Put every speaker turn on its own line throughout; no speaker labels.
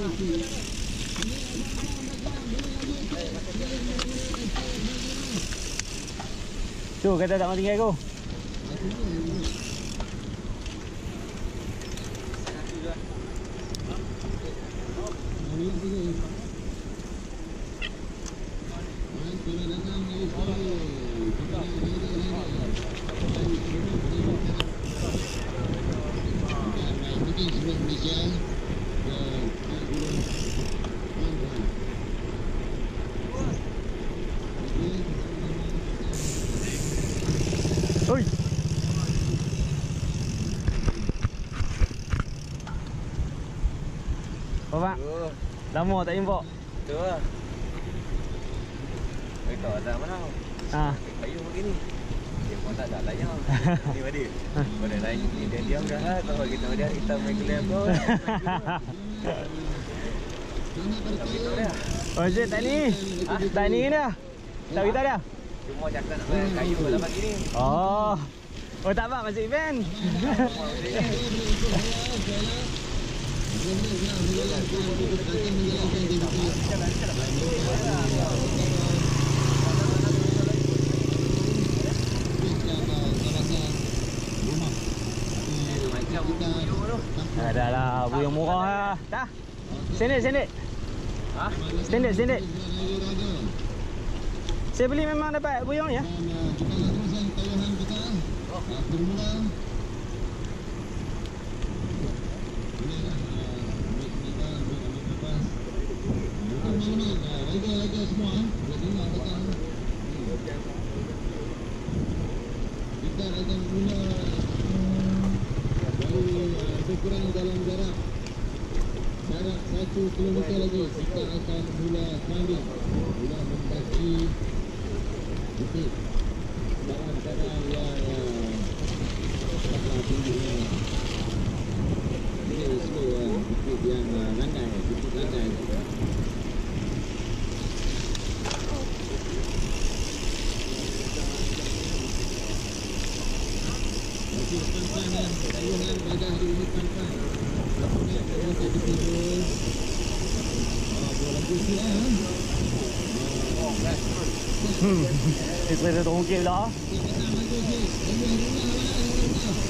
Tu kata tak mau tinggal aku. Lama tak jumpa.
Mana?
Ha.
Begini. Dia pun tak. Ni Madi. Pada lain ni dia diam dah. lah. Kalau kita dia kita main kelem kau. Kita dia.
Oh, tak ni. Ah, tak ni dia. Tak kita dia.
Cuma cakap nak main kayu lah pagi ni.
Oh. Oh tak apa masuk event. Ada lah buyung murah lah. Dah. Sendek sendek.
Ha?
Standard standard. Saya beli memang dapat buyung ya.
Kita akan mula Lebih kurang dalam jarak Jarak satu kilometer lagi Kita akan mula climbing Mula mendaki Bukit Dalam keadaan yang Sangat tingginya Ini slow uh, Bukit yang uh, landai Bukit landai Okey, pantai Tayuhan pada hari ini pantai Lakukan pada satu tidur Ah, Buat lagu siap ha?
Hmm. Itu saya terungkit pula.
Okey, pasang lagu sikit Rumah, rumah lah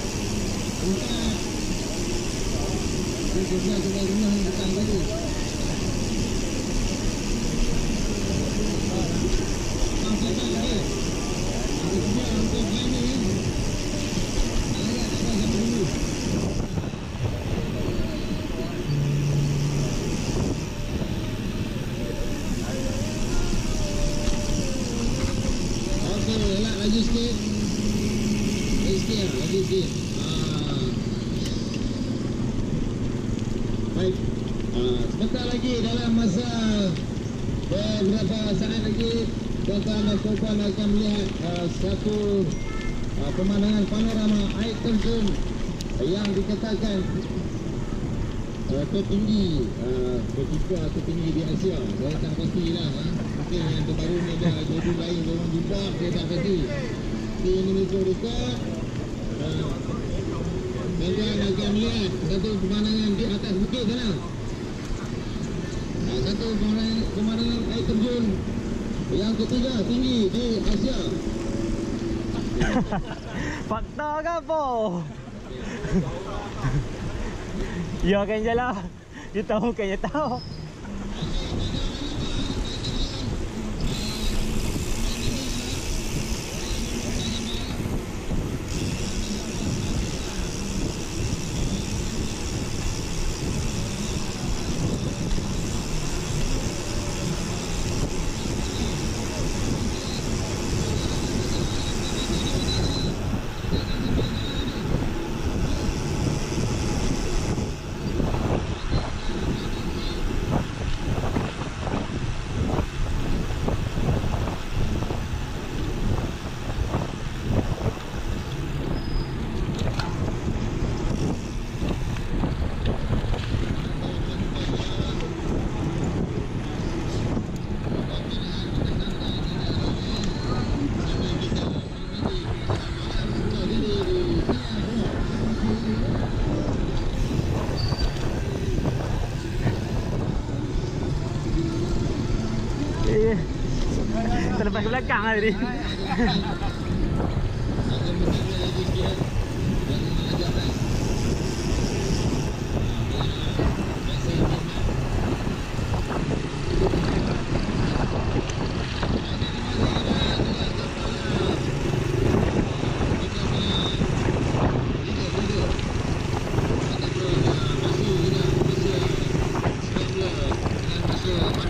Rumah Okey, sebelah sebelah rumah yang petang tadi Ah, siapa lagi? Ada sebelah untuk climbing ya Ayat tak apa sampai dulu Okey, elak laju sikit. Laju sikit lah, laju sikit. Ah. Baik. Ah, sebentar lagi dalam masa beberapa saat lagi tuan-tuan dan puan akan melihat ah, satu ah, pemandangan panorama air terjun yang dikatakan uh, tertinggi uh, ketiga tertinggi di Asia saya tak pastilah ha? mungkin yang terbaru ni ada jodoh lain orang jumpa saya tak pasti di Indonesia uh, tuan-tuan akan melihat satu pemandangan di atas bukit sana uh, satu pemandangan, air terjun yang ketiga tinggi di Asia
Fakta ke apa? ya kan je lah. Kita bukannya tahu. Eh, terlepas belakang lah tadi.
Akan bertanya lagi sikit Dan mengajak kan Masa yang lama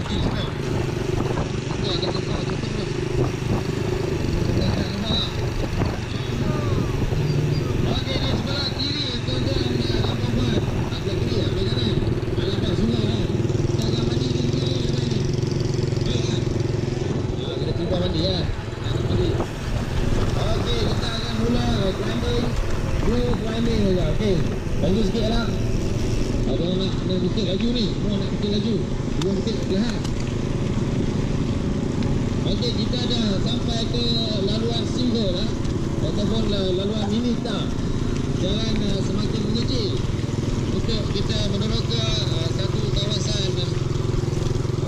Kita tiba mandi ya. Mandi. Okey, kita akan climbing. Dua climbing saja. Okey. Laju sikit lah. Ada orang nak nak bukit laju ni. Semua nak bukit laju. Dua bukit lihat. Okey, kita dah sampai ke laluan single lah. Ataupun la- laluan mini tar. Jalan uh, semakin mengecil. Untuk kita menuju ke uh, satu kawasan uh,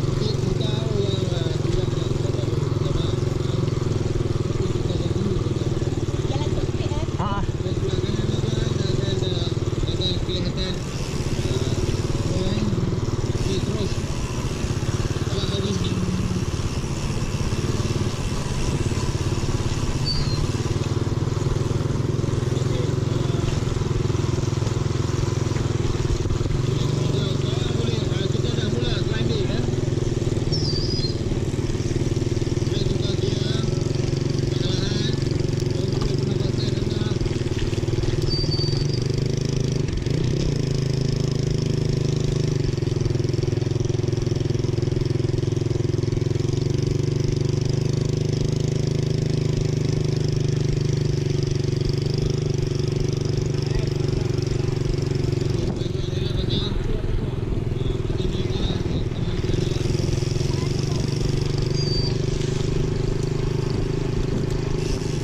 bukit Bukau yang uh, tidak nak terlalu lama. Tapi kita dah dulu kita.
Jalan sempit eh.
Ha.
Dan sebelah kanan tuan akan uh, akan kelihatan uh, tuan okey terus kalau bagi sini Okey, uh, kita boleh uh, kita dah mula climbing kan Kita tukar gear perlahan Kontrol pernafasan anda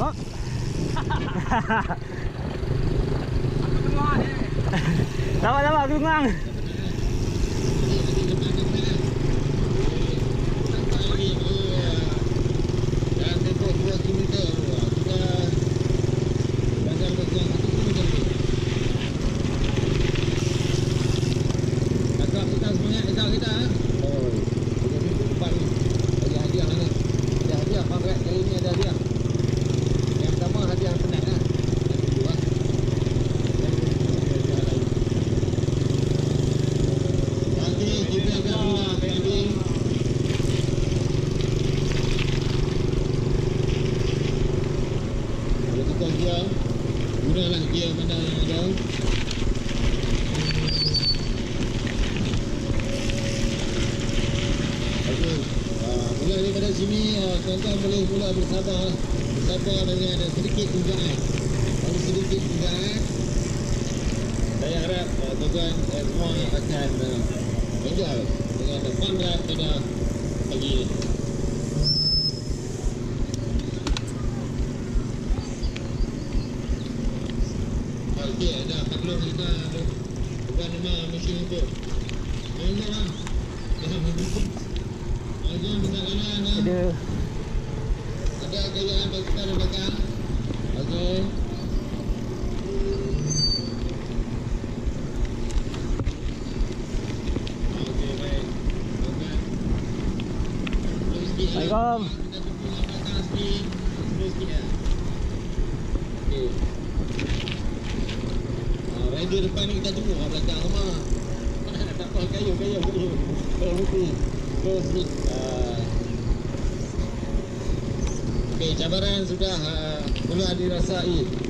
Oh. Lama lama aku ngang.
Yang pertama hadiah penat lah Yang kedua Yang kedua hadiah lain Okey, kita akan mula camping. Kita tukar gear. Gunalah gear mana yang ada. Okey. Uh, mula daripada sini, uh, tuan-tuan boleh mula bersabar. Bersabar dengan sedikit dugaan. Kalau sedikit dugaan, saya harap uh, tuan-tuan uh, semua akan enjoy dengan ride pada pagi. Okey, ada taklong kita ada bukan nama mesin untuk. Ini lah. Dah. Ada ah.
Ada
Ada gayaan. Okey.
Assalamualaikum.
Kita tunggu yang belakang sikit. Terus sikit, ah. Okey. Ah, rider depan ni kita tunggu kat belakang sama. tak apa, kayu, kayu, kayu. Terus. Terus sikit. Ah. Okey, cabaran sudah uh, mula dirasai.